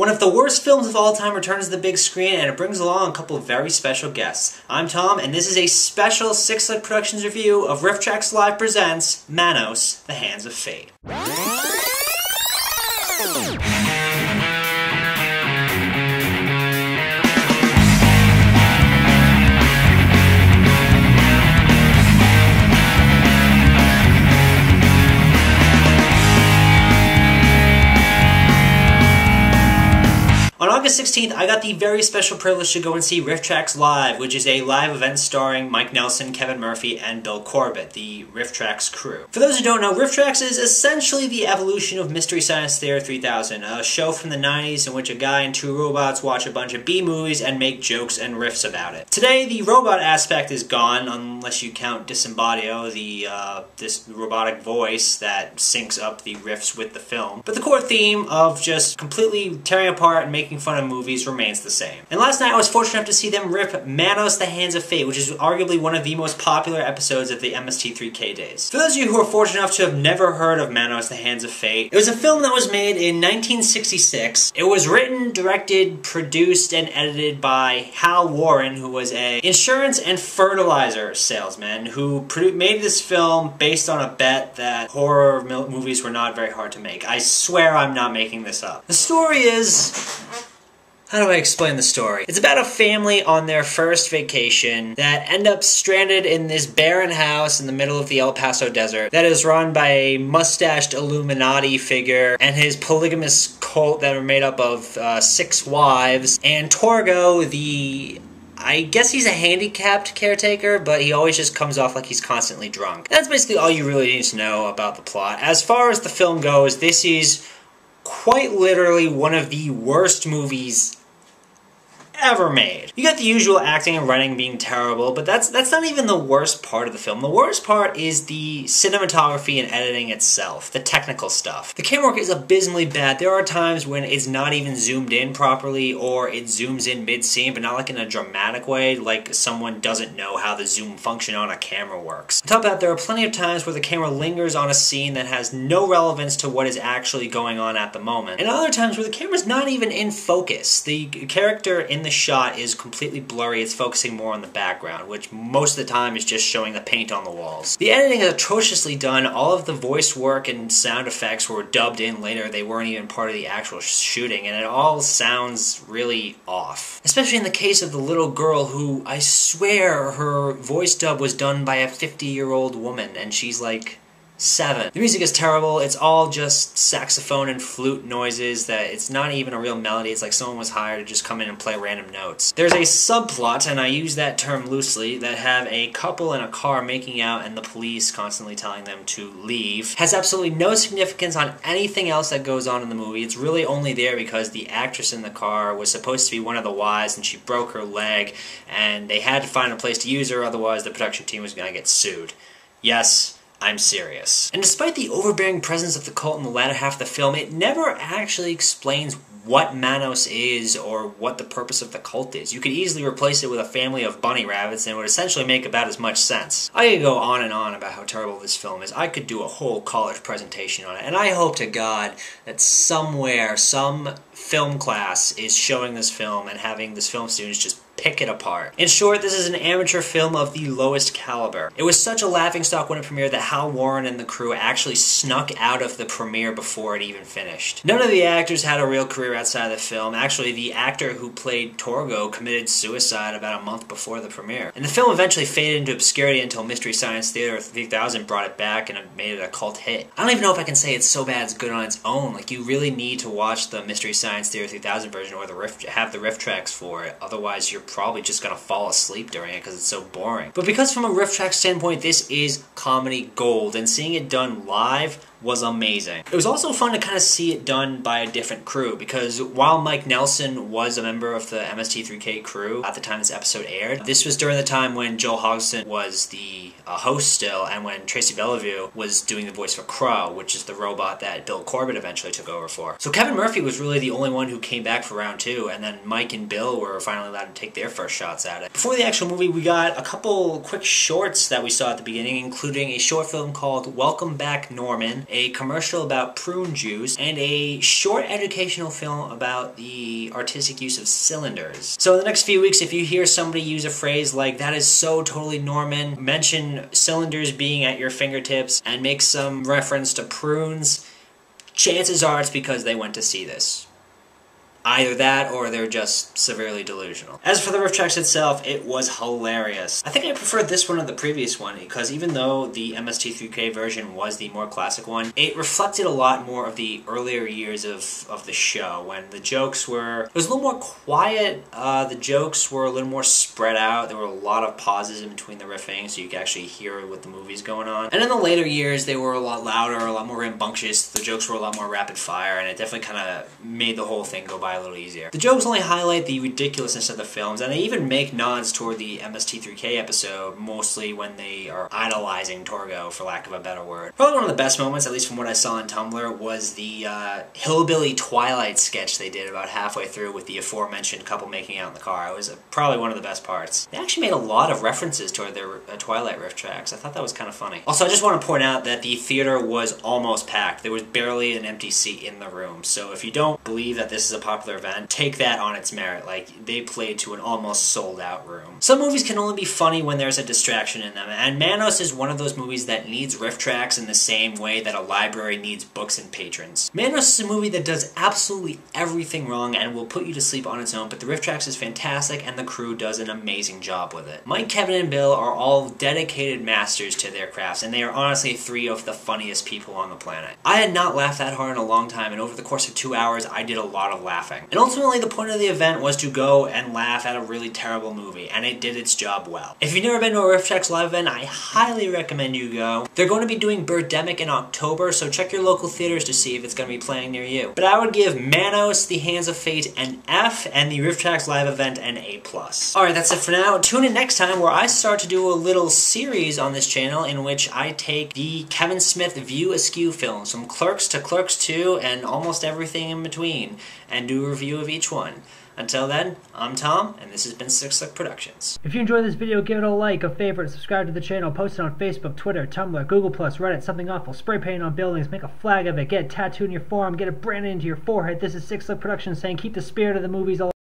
One of the worst films of all time returns to the big screen, and it brings along a couple of very special guests. I'm Tom, and this is a special SickSlick Productions review of RiffTrax Live presents Manos: The Hands of Fate. August 16th, I got the very special privilege to go and see RiffTrax Live, which is a live event starring Mike Nelson, Kevin Murphy, and Bill Corbett, the RiffTrax crew. For those who don't know, RiffTrax is essentially the evolution of Mystery Science Theater 3000, a show from the 90s in which a guy and two robots watch a bunch of B-movies and make jokes and riffs about it. Today, the robot aspect is gone, unless you count Disembodio, the uh, this robotic voice that syncs up the riffs with the film. But the core theme of just completely tearing apart and making fun fun of movies remains the same. And last night I was fortunate enough to see them rip Manos the Hands of Fate, which is arguably one of the most popular episodes of the MST3K days. For those of you who are fortunate enough to have never heard of Manos the Hands of Fate, it was a film that was made in 1966. It was written, directed, produced, and edited by Hal Warren, who was a insurance and fertilizer salesman who made this film based on a bet that horror movies were not very hard to make. I swear I'm not making this up. The story is how do I explain the story? It's about a family on their first vacation that end up stranded in this barren house in the middle of the El Paso desert that is run by a mustached Illuminati figure and his polygamous cult that are made up of uh, six wives. And Torgo, the I guess he's a handicapped caretaker, but he always just comes off like he's constantly drunk. That's basically all you really need to know about the plot. As far as the film goes, this is quite literally one of the worst movies ever made. You got the usual acting and writing being terrible, but that's that's not even the worst part of the film. The worst part is the cinematography and editing itself, the technical stuff. The camera work is abysmally bad. There are times when it's not even zoomed in properly or it zooms in mid-scene, but not like in a dramatic way, like someone doesn't know how the zoom function on a camera works. On top of that, there are plenty of times where the camera lingers on a scene that has no relevance to what is actually going on at the moment. And other times where the camera's not even in focus. The character in the the shot is completely blurry. It's focusing more on the background, which most of the time is just showing the paint on the walls. The editing is atrociously done. All of the voice work and sound effects were dubbed in later. They weren't even part of the actual shooting, and it all sounds really off. Especially in the case of the little girl who, I swear, her voice dub was done by a 50 year old woman, and she's like seven. The music is terrible. It's all just saxophone and flute noises that it's not even a real melody. It's like someone was hired to just come in and play random notes. There's a subplot, and I use that term loosely, that have a couple in a car making out and the police constantly telling them to leave. Has absolutely no significance on anything else that goes on in the movie. It's really only there because the actress in the car was supposed to be one of the wives and she broke her leg and they had to find a place to use her otherwise the production team was going to get sued. Yes, I'm serious. And despite the overbearing presence of the cult in the latter half of the film, it never actually explains what Manos is or what the purpose of the cult is. You could easily replace it with a family of bunny rabbits and it would essentially make about as much sense. I could go on and on about how terrible this film is. I could do a whole college presentation on it. And I hope to God that somewhere, some film class is showing this film and having this film students just pick it apart. In short, this is an amateur film of the lowest caliber. It was such a laughingstock when it premiered that Hal Warren and the crew actually snuck out of the premiere before it even finished. None of the actors had a real career outside of the film. Actually, the actor who played Torgo committed suicide about a month before the premiere. And the film eventually faded into obscurity until Mystery Science Theater 3000 brought it back and made it a cult hit. I don't even know if I can say it's so bad it's good on its own. Like, you really need to watch the Mystery Science Theater 3000 version or the riff, have the RiffTrax for it. Otherwise, you're probably just gonna fall asleep during it because it's so boring. But because from a riff track standpoint, this is comedy gold, and seeing it done live was amazing. It was also fun to kind of see it done by a different crew because while Mike Nelson was a member of the MST3K crew at the time this episode aired, this was during the time when Joel Hodgson was the uh, host still and when Tracy Beaulieu was doing the voice for Crow, which is the robot that Bill Corbett eventually took over for. So Kevin Murphy was really the only one who came back for round two and then Mike and Bill were finally allowed to take their first shots at it. Before the actual movie, we got a couple quick shorts that we saw at the beginning, including a short film called Welcome Back Norman a commercial about prune juice, and a short educational film about the artistic use of cylinders. So in the next few weeks, if you hear somebody use a phrase like, that is so totally Norman, mention cylinders being at your fingertips, and make some reference to prunes, chances are it's because they went to see this. Either that or they're just severely delusional. As for the RiffTrax itself, it was hilarious. I think I preferred this one to the previous one because even though the MST3K version was the more classic one, it reflected a lot more of the earlier years of, of the show when the jokes were, it was a little more quiet, uh, the jokes were a little more spread out, there were a lot of pauses in between the riffing so you could actually hear what the movie's going on. And in the later years, they were a lot louder, a lot more rambunctious, the jokes were a lot more rapid fire, and it definitely kind of made the whole thing go by a little easier. The jokes only highlight the ridiculousness of the films, and they even make nods toward the MST3K episode, mostly when they are idolizing Torgo, for lack of a better word. Probably one of the best moments, at least from what I saw on Tumblr, was the uh, Hillbilly Twilight sketch they did about halfway through with the aforementioned couple making out in the car. It was probably one of the best parts. They actually made a lot of references toward their uh, Twilight tracks. I thought that was kind of funny. Also, I just want to point out that the theater was almost packed. There was barely an empty seat in the room, so if you don't believe that this is a popular event, take that on its merit. Like, they played to an almost sold out room. Some movies can only be funny when there's a distraction in them, and Manos is one of those movies that needs RiffTrax in the same way that a library needs books and patrons. Manos is a movie that does absolutely everything wrong and will put you to sleep on its own, but the RiffTrax is fantastic and the crew does an amazing job with it. Mike, Kevin, and Bill are all dedicated masters to their crafts, and they are honestly three of the funniest people on the planet. I had not laughed that hard in a long time, and over the course of two hours, I did a lot of laughing. And ultimately, the point of the event was to go and laugh at a really terrible movie, and it did its job well. If you've never been to a RiffTrax live event, I highly recommend you go. They're going to be doing Birdemic in October, so check your local theaters to see if it's going to be playing near you. But I would give Manos, The Hands of Fate, an F, and the RiffTrax live event an A+. Alright, that's it for now. Tune in next time where I start to do a little series on this channel in which I take the Kevin Smith View Askew films, from Clerks to Clerks 2 and almost everything in between, and do a review of each one. Until then, I'm Tom, and this has been SickSlick Productions. If you enjoyed this video, give it a like, a favorite, subscribe to the channel, post it on Facebook, Twitter, Tumblr, Google+, Reddit, something awful, spray paint on buildings, make a flag of it, get it tattooed in your forearm, get it branded into your forehead. This is SickSlick Productions saying keep the spirit of the movies alive.